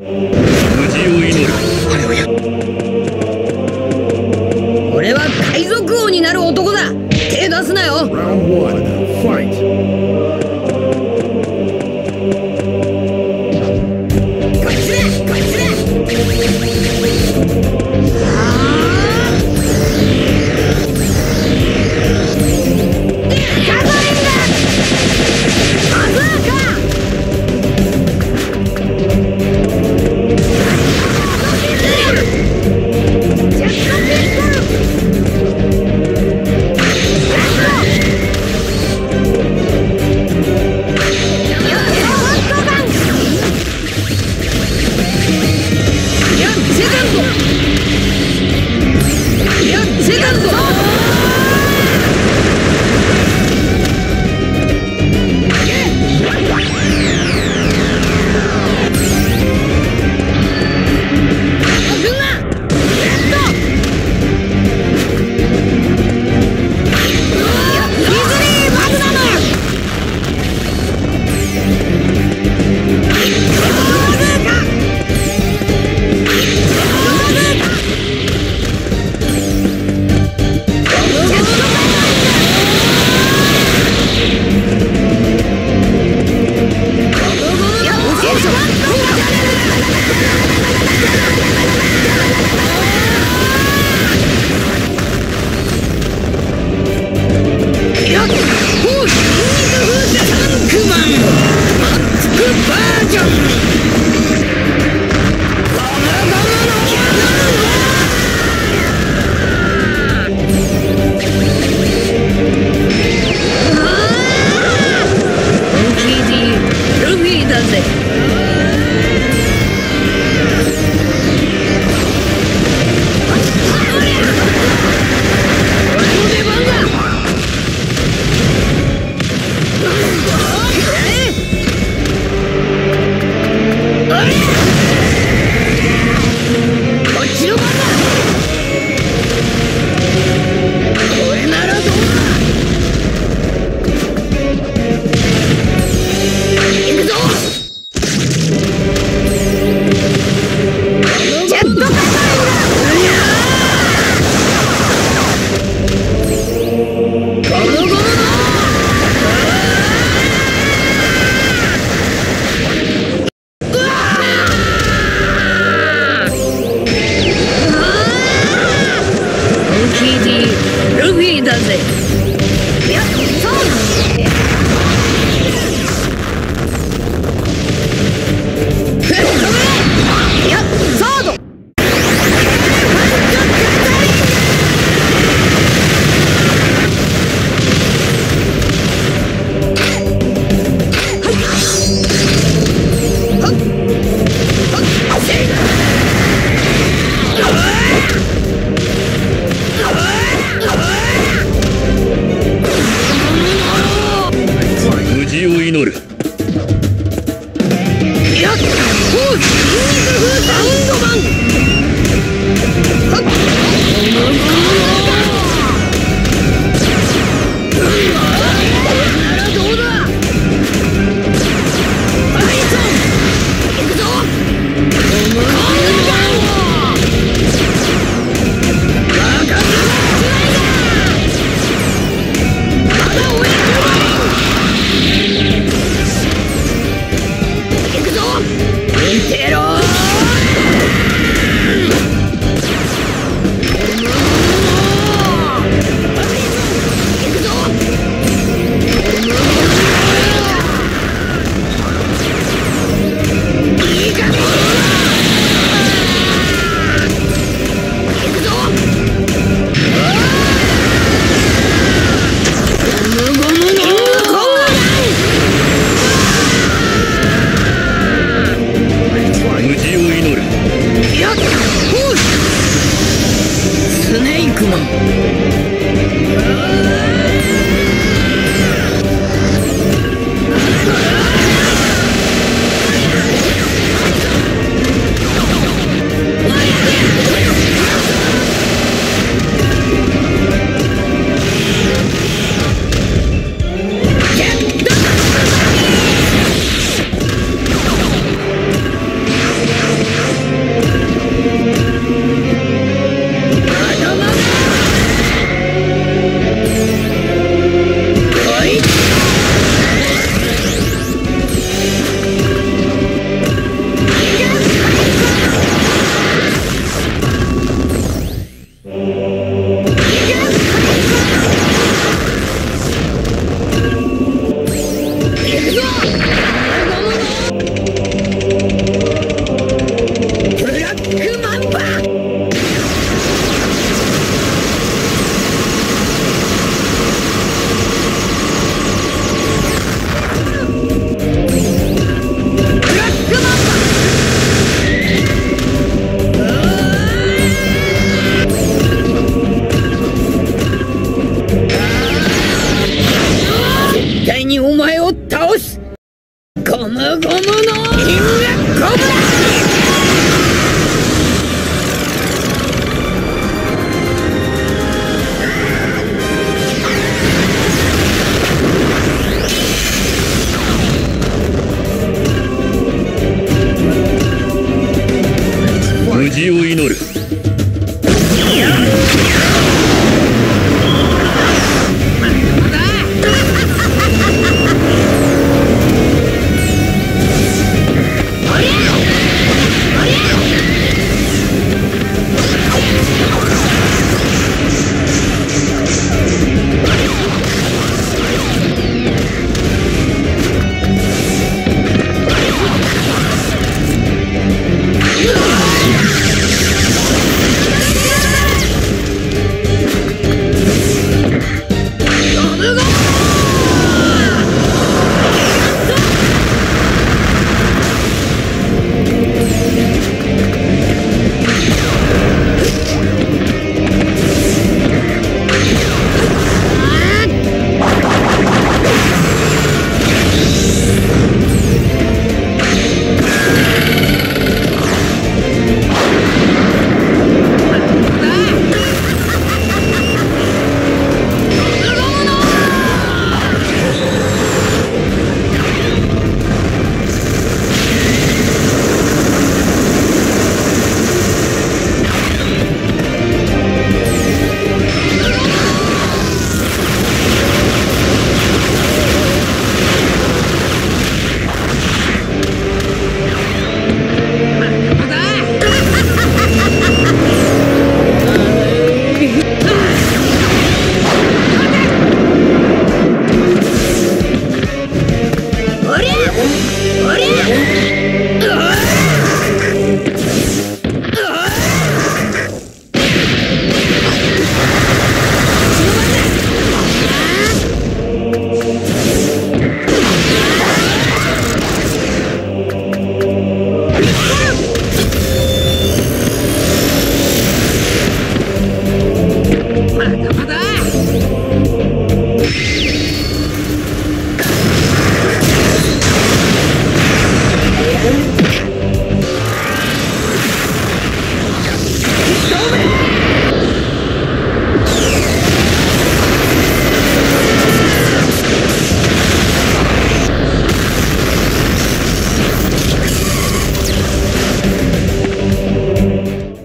無事を祈る。あれや俺は